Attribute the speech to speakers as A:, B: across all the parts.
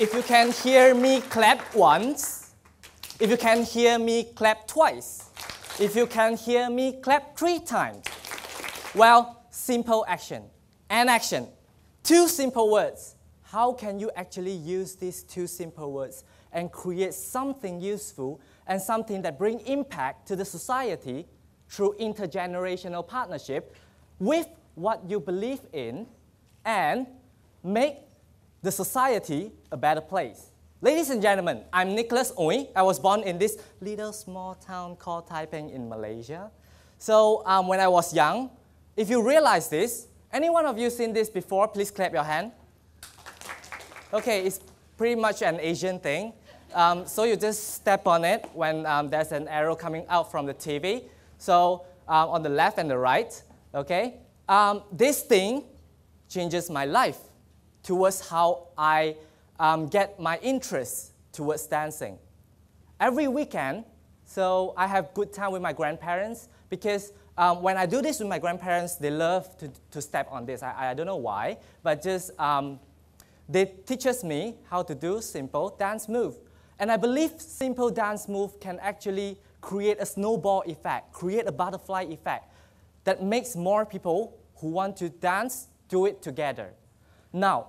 A: if you can hear me clap once, if you can hear me clap twice, if you can hear me clap three times, well, simple action and action. Two simple words. How can you actually use these two simple words and create something useful and something that bring impact to the society through intergenerational partnership with what you believe in and make the society a better place. Ladies and gentlemen, I'm Nicholas Ooi. I was born in this little small town called Taiping in Malaysia. So um, when I was young, if you realize this, any one of you seen this before, please clap your hand. Okay, it's pretty much an Asian thing. Um, so you just step on it when um, there's an arrow coming out from the TV. So um, on the left and the right, okay? Um, this thing changes my life towards how I um, get my interest towards dancing. Every weekend, so I have good time with my grandparents because um, when I do this with my grandparents, they love to, to step on this. I, I don't know why, but just um, they teaches me how to do simple dance move. And I believe simple dance move can actually create a snowball effect, create a butterfly effect that makes more people who want to dance do it together. Now,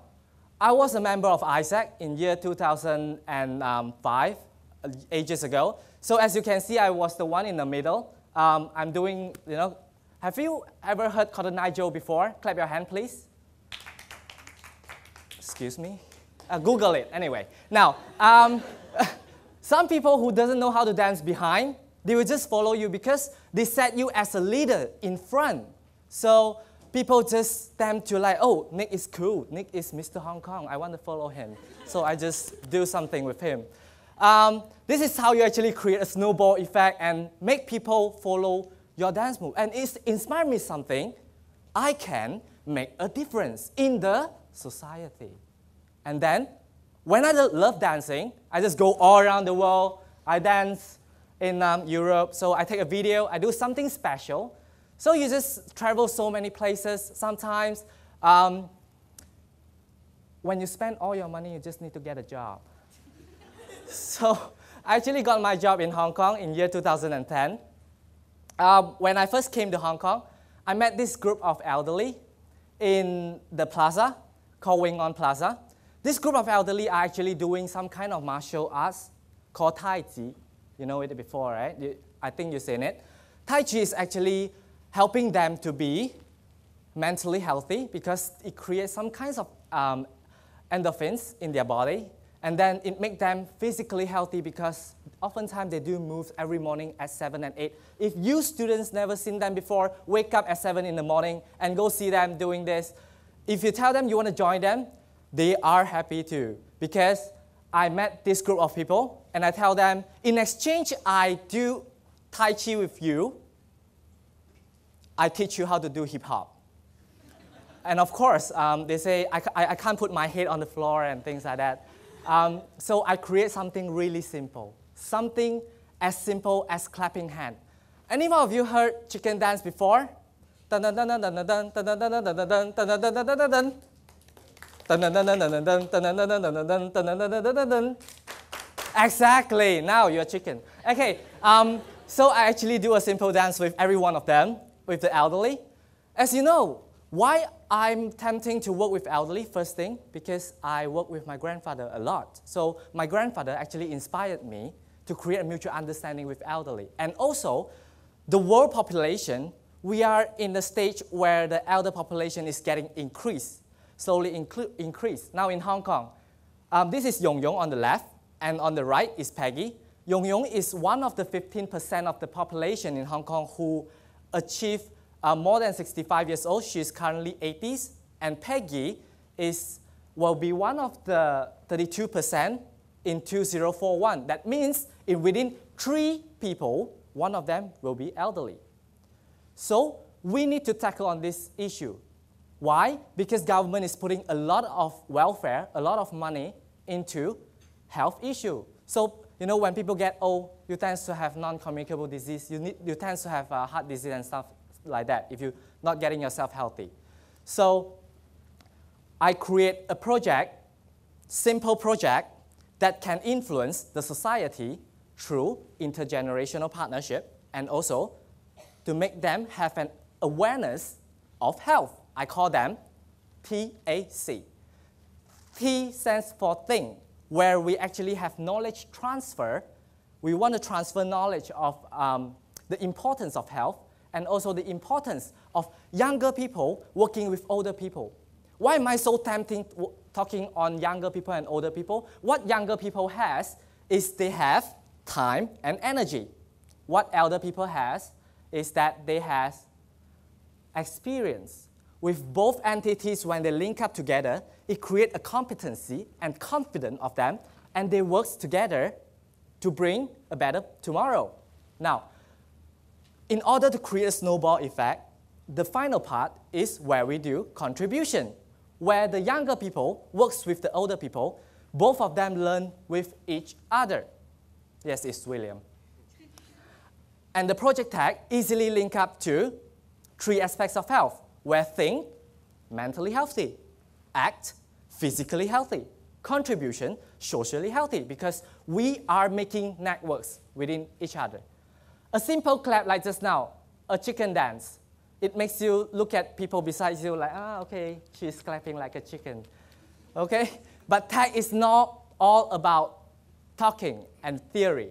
A: I was a member of AIESEC in year 2005, ages ago. So as you can see, I was the one in the middle. Um, I'm doing, you know, have you ever heard Cotton Eye Joe before? Clap your hand, please. Excuse me? Uh, Google it, anyway. Now, um, some people who doesn't know how to dance behind, they will just follow you because they set you as a leader in front. So people just tend to like, oh, Nick is cool. Nick is Mr. Hong Kong. I want to follow him. So I just do something with him. Um, this is how you actually create a snowball effect and make people follow your dance move. And it inspired me something. I can make a difference in the society. And then when I love dancing, I just go all around the world. I dance in um, Europe, so I take a video, I do something special. So you just travel so many places. Sometimes, um, when you spend all your money, you just need to get a job. so I actually got my job in Hong Kong in year 2010. Um, when I first came to Hong Kong, I met this group of elderly in the plaza called Wing On Plaza. This group of elderly are actually doing some kind of martial arts called Tai Chi. You know it before, right? You, I think you've seen it. Tai Chi is actually helping them to be mentally healthy because it creates some kinds of um, endorphins in their body. And then it makes them physically healthy because oftentimes they do moves every morning at 7 and 8. If you students never seen them before, wake up at 7 in the morning and go see them doing this. If you tell them you want to join them, they are happy too because I met this group of people and I tell them, in exchange, I do Tai Chi with you. I teach you how to do hip hop. and of course, um, they say, I, I, I, can't put my head on the floor and things like that. Um, so I create something really simple, something as simple as clapping hand. Anyone of you heard chicken dance before? Exactly, now you're chicken. Okay, um, so I actually do a simple dance with every one of them with the elderly. As you know, why I'm tempting to work with elderly, first thing, because I work with my grandfather a lot. So my grandfather actually inspired me to create a mutual understanding with elderly. And also, the world population, we are in the stage where the elder population is getting increased slowly increase. Now in Hong Kong, um, this is Yong Yong on the left, and on the right is Peggy. Yong Yong is one of the 15% of the population in Hong Kong who achieve uh, more than 65 years old. She is currently 80s, and Peggy is will be one of the 32% in 2041. That means in within three people, one of them will be elderly. So we need to tackle on this issue. Why? Because government is putting a lot of welfare, a lot of money into health issue. So, you know, when people get old, you tend to have non-communicable disease, you, need, you tend to have uh, heart disease and stuff like that if you're not getting yourself healthy. So, I create a project simple project that can influence the society through intergenerational partnership and also to make them have an awareness of health. I call them TAC. T stands for thing, where we actually have knowledge transfer. We want to transfer knowledge of um, the importance of health and also the importance of younger people working with older people. Why am I so tempting talking on younger people and older people? What younger people has is they have time and energy. What elder people has is that they has experience. With both entities, when they link up together, it creates a competency and confidence of them, and they work together to bring a better tomorrow. Now, in order to create a snowball effect, the final part is where we do contribution, where the younger people works with the older people, both of them learn with each other. Yes, it's William. And the project TAC easily link up to three aspects of health, where think, mentally healthy, act, physically healthy, contribution, socially healthy, because we are making networks within each other. A simple clap like just now, a chicken dance, it makes you look at people besides you like, ah, okay, she's clapping like a chicken. Okay? But TAC is not all about talking and theory.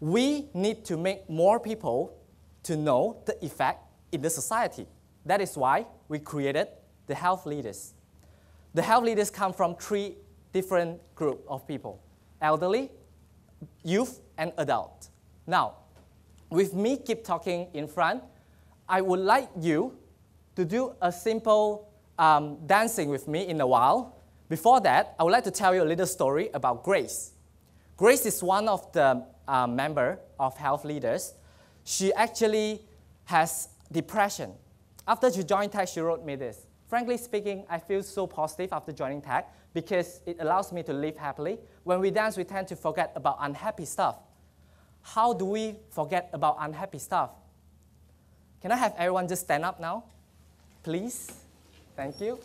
A: We need to make more people to know the effect in the society. That is why we created the health leaders. The health leaders come from three different groups of people, elderly, youth, and adult. Now, with me keep talking in front, I would like you to do a simple um, dancing with me in a while. Before that, I would like to tell you a little story about Grace. Grace is one of the uh, member of health leaders. She actually has depression. After she joined TAC, she wrote me this. Frankly speaking, I feel so positive after joining TAC because it allows me to live happily. When we dance, we tend to forget about unhappy stuff. How do we forget about unhappy stuff? Can I have everyone just stand up now? Please. Thank you.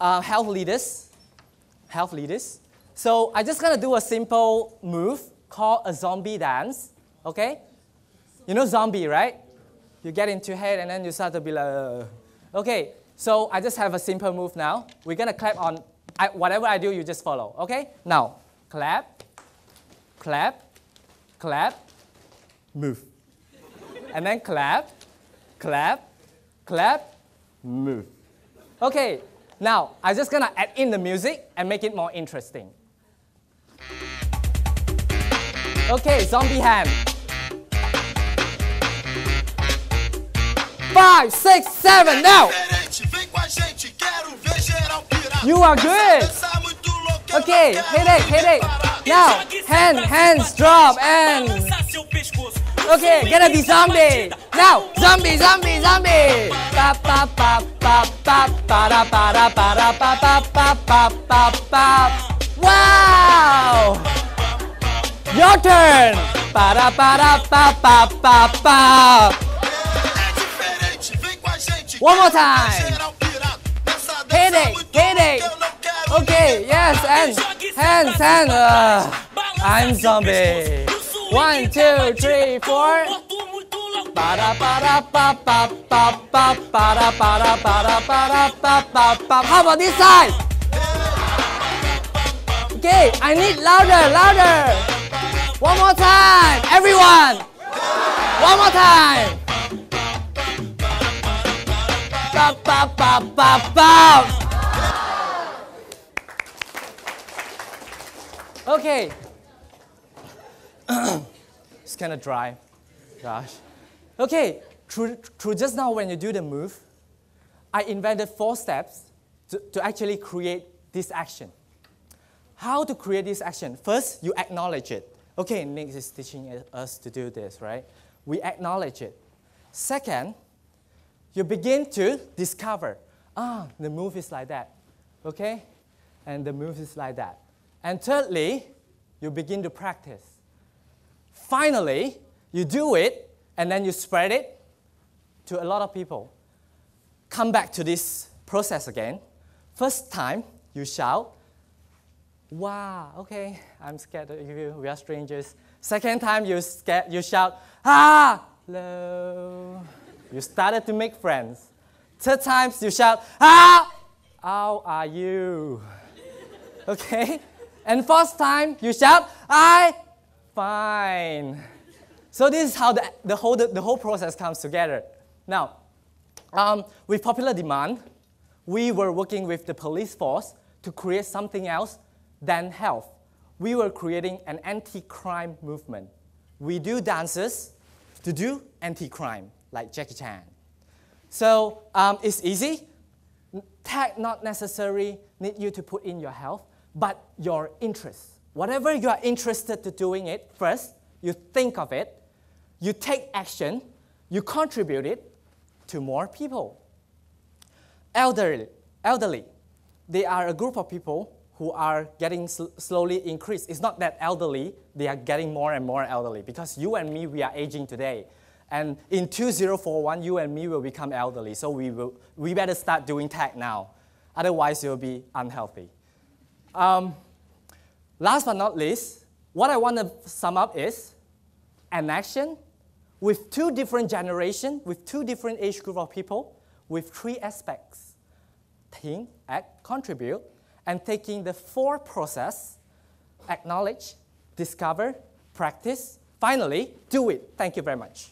A: Uh, health leaders. Health leaders. So I'm just gonna do a simple move called a zombie dance. Okay? You know zombie, right? You get into head and then you start to be like, uh. okay. So I just have a simple move now. We're gonna clap on I, whatever I do. You just follow. Okay? Now, clap, clap, clap, move and then clap, clap, clap, move. Okay, now I'm just gonna add in the music and make it more interesting. Okay, zombie hand. Five, six, seven, now! You are good! Okay, headache, headache. Now, hand, hands drop and Okay, gonna be zombie. Now, zombie, zombie, zombie. Wow! Your turn. Ba da ba ba ba ba. One more time. Headache, headache. Okay, yes, and hands, hands. Uh, I'm zombie. One, two, three, four. Ba, ba. How about this side? Okay, I need louder, louder. One more time, everyone. One more time. Ba, ba, ba, ba, ba. Okay, it's kind of dry. Gosh. Okay, through, through just now when you do the move, I invented four steps to, to actually create this action. How to create this action? First, you acknowledge it. Okay, Nick is teaching us to do this, right? We acknowledge it. Second, you begin to discover, ah, the move is like that, okay? And the move is like that. And thirdly, you begin to practice. Finally, you do it and then you spread it to a lot of people. Come back to this process again. First time, you shout. Wow, okay, I'm scared of you. We are strangers. Second time, you, scared, you shout, ah, hello. You started to make friends. Third time, you shout, ah, how are you? Okay? And fourth time, you shout, I, fine. So this is how the, the, whole, the, the whole process comes together. Now, um, with popular demand, we were working with the police force to create something else than health. We were creating an anti-crime movement. We do dances to do anti-crime, like Jackie Chan. So um, it's easy. Tech not necessarily need you to put in your health, but your interest. Whatever you are interested to doing it, first, you think of it, you take action, you contribute it to more people. Elderly, elderly, they are a group of people who are getting sl slowly increased. It's not that elderly, they are getting more and more elderly because you and me, we are aging today. And in 2041, you and me will become elderly. So we, will, we better start doing tech now. Otherwise, you'll be unhealthy. Um, last but not least, what I want to sum up is an action with two different generations, with two different age group of people, with three aspects. Think, act, contribute, and taking the four process, acknowledge, discover, practice, finally, do it. Thank you very much.